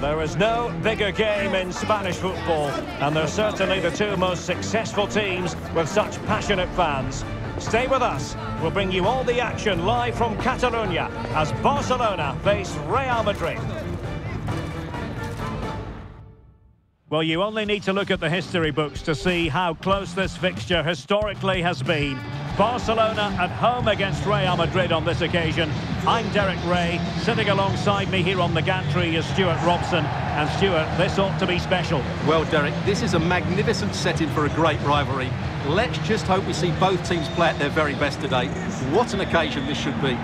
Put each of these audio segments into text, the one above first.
There is no bigger game in Spanish football, and they're certainly the two most successful teams with such passionate fans. Stay with us. We'll bring you all the action live from Catalonia as Barcelona face Real Madrid. Well, you only need to look at the history books to see how close this fixture historically has been. Barcelona at home against Real Madrid on this occasion. I'm Derek Ray. Sitting alongside me here on the gantry is Stuart Robson. And Stuart, this ought to be special. Well, Derek, this is a magnificent setting for a great rivalry. Let's just hope we see both teams play at their very best today. What an occasion this should be.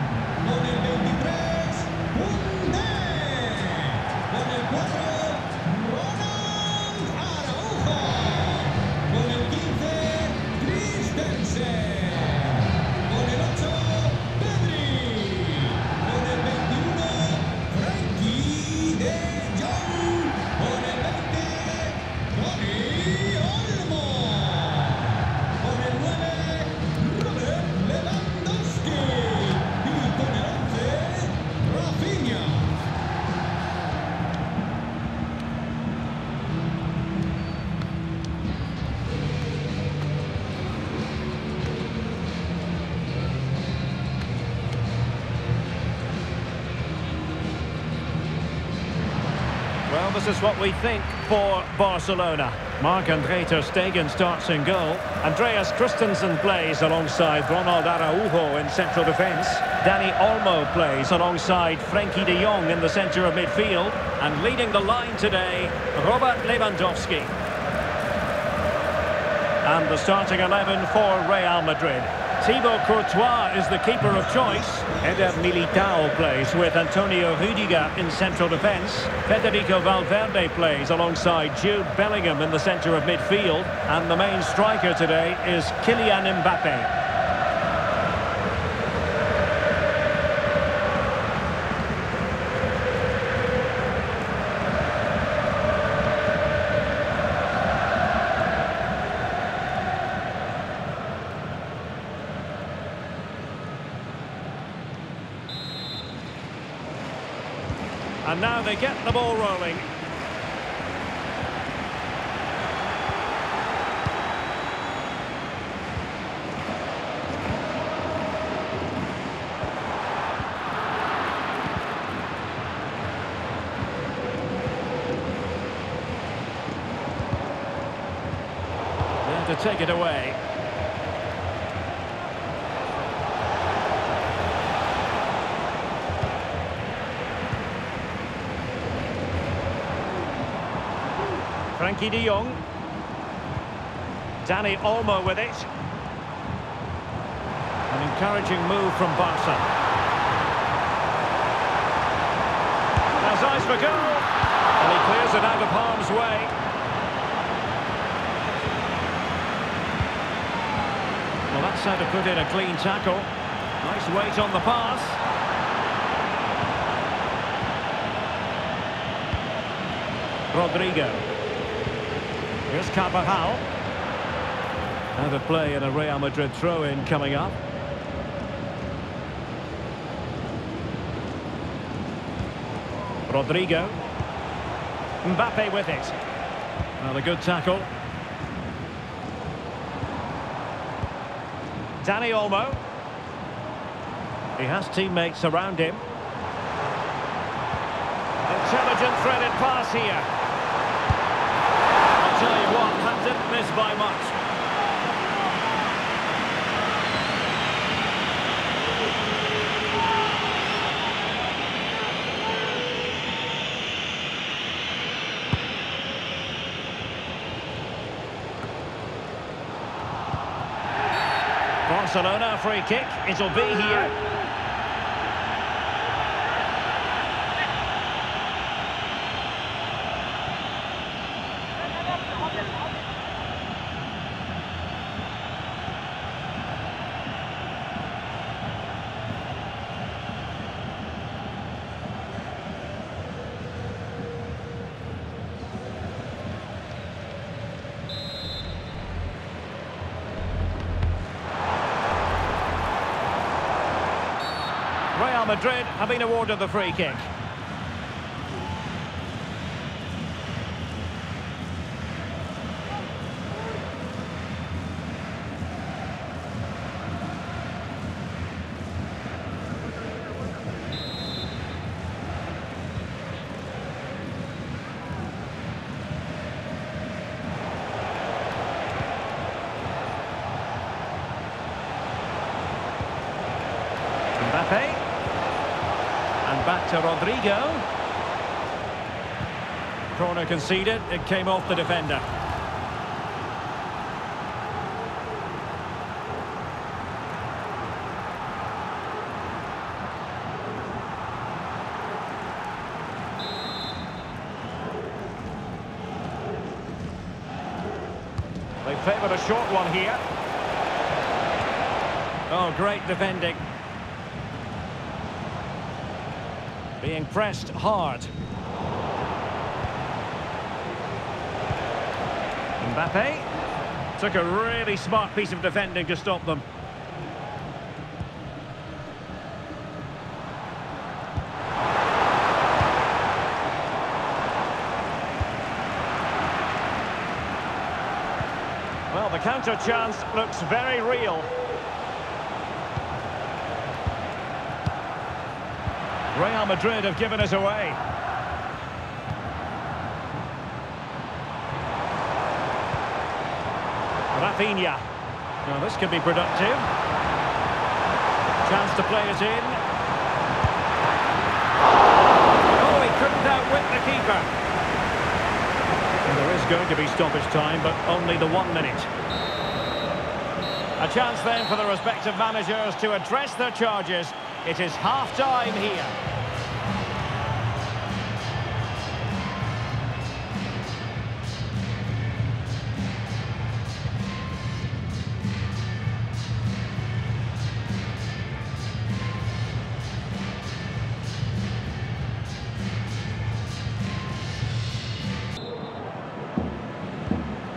This is what we think for Barcelona. Marc-Andre Ter Stegen starts in goal. Andreas Christensen plays alongside Ronald Araujo in central defence. Dani Olmo plays alongside Frenkie de Jong in the centre of midfield. And leading the line today, Robert Lewandowski. And the starting 11 for Real Madrid. Thibaut Courtois is the keeper of choice. Eder Militao plays with Antonio Rudiger in central defence. Federico Valverde plays alongside Jude Bellingham in the centre of midfield. And the main striker today is Kylian Mbappe. And now they get the ball rolling. To take it away. Frenkie de Jong. Dani Olmo with it. An encouraging move from Barca. Has eyes for goal. And he clears it out of harm's way. Well, that's how to put in a clean tackle. Nice weight on the pass. Rodrygo. Here's Carvajal. Out of play and a Real Madrid throw-in coming up. Rodrygo. Mbappe with it. Well, a good tackle. Dani Olmo. He has teammates around him. Intelligent threaded pass here. I'll tell you what, that didn't miss by much. Barcelona free kick. It'll be here. Real Madrid have been awarded the free kick. Mbappe to Rodrygo. Corner conceded, it came off the defender. They favoured a short one here. Oh, great defending. Being pressed hard. Mbappe took a really smart piece of defending to stop them. Well, the counter chance looks very real. Real Madrid have given us away. Rafinha. Now this could be productive. Chance to play it in. Oh, he couldn't outwit the keeper. And there is going to be stoppage time, but only the one minute. A chance then for the respective managers to address their charges. It is half-time here.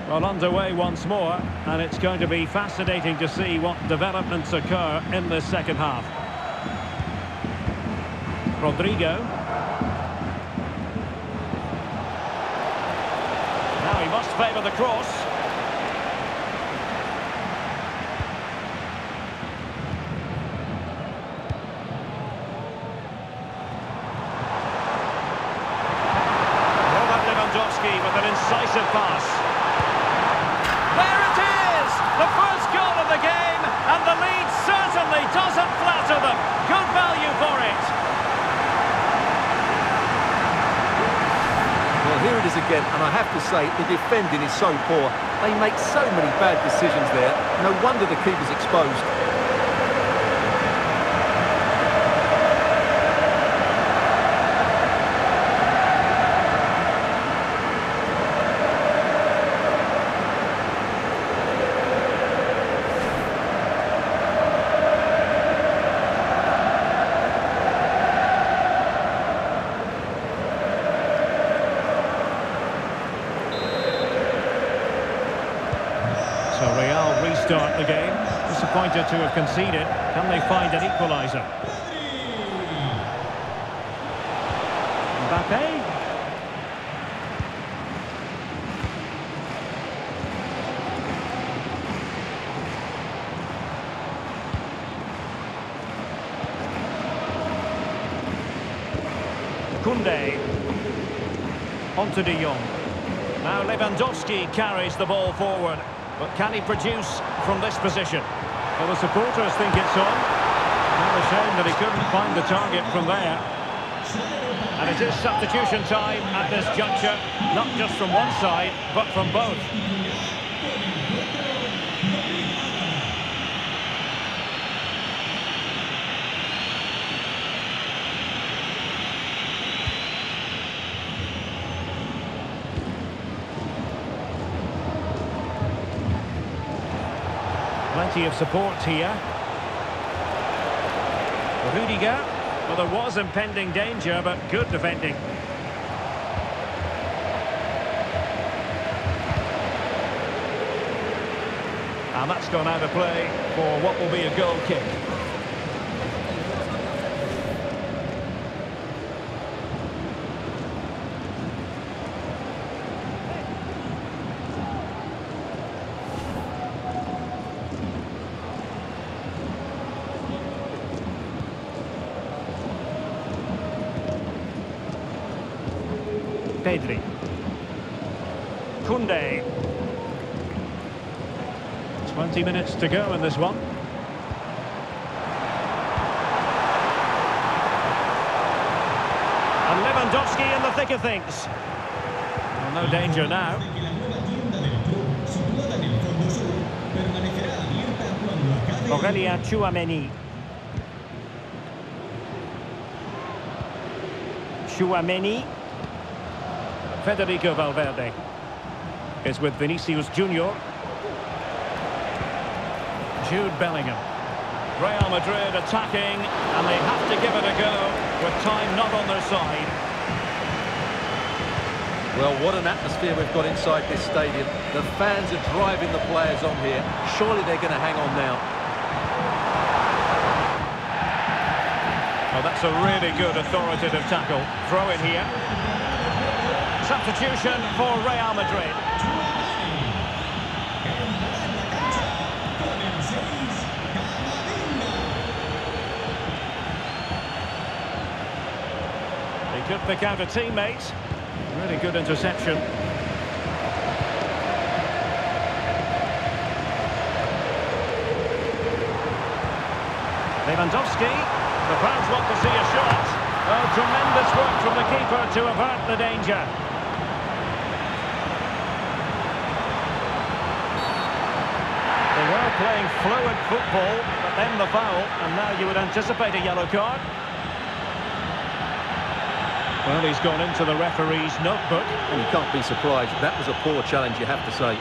Well, underway once more, and it's going to be fascinating to see what developments occur in the second half. Rodrygo. Now he must favour the cross. Robert Lewandowski with an incisive pass. There it is! The first goal of the game, and the lead certainly doesn't flatter them. Good value for it. Well, here it is again, and I have to say, the defending is so poor. They make so many bad decisions there. No wonder the keeper's exposed. So Real restart the game. To have conceded. Can they find an equaliser? Mbappe. Koundé. On to De Jong. Now Lewandowski carries the ball forward. But can he produce from this position? Well, the supporters think it's on. Not a shame that he couldn't find the target from there. And it is substitution time at this juncture, not just from one side, but from both. Plenty of support here. Rudiger. Well, there was impending danger, but good defending. And that's gone out of play for what will be a goal kick. Pedri. Koundé. 20 minutes to go in this one. And Lewandowski in the thick of things. Well, no danger now. Aurelien Tchouameni. Tchouameni. Federico Valverde is with Vinicius Junior. Jude Bellingham. Real Madrid attacking, and they have to give it a go with time not on their side. Well, what an atmosphere we've got inside this stadium. The fans are driving the players on here. Surely they're going to hang on now. Oh, that's a really good authoritative tackle. Throw in here. Substitution for Real Madrid. He could pick out a teammate. Really good interception. Lewandowski. The fans want to see a shot. Oh, tremendous work from the keeper to avert the danger. Were playing fluid football, but then the foul, and now you would anticipate a yellow card. Well, he's gone into the referee's notebook. And you can't be surprised. That was a poor challenge, you have to say.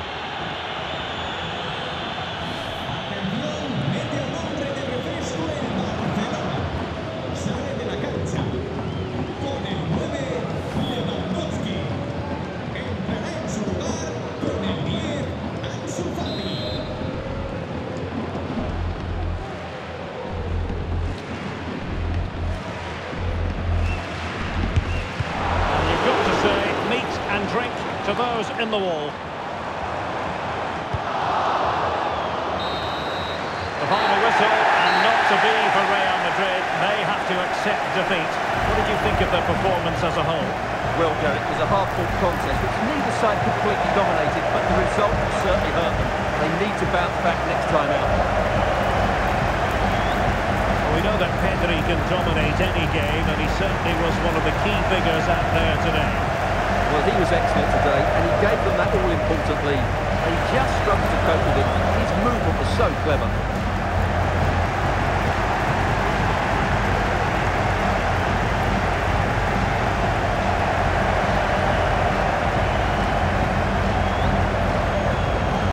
Drink to those in the wall. The final whistle, and not to be for Real Madrid. They have to accept defeat. What did you think of their performance as a whole? Well, Derek, it was a hard-fought contest, which neither side completely dominated, but the result certainly hurt them. They need to bounce back next time out. We know that Pedri can dominate any game, and he certainly was one of the key figures out there today. Well, he was excellent today, and he gave them that all-important lead. They just struggled to cope with him. His movement was so clever.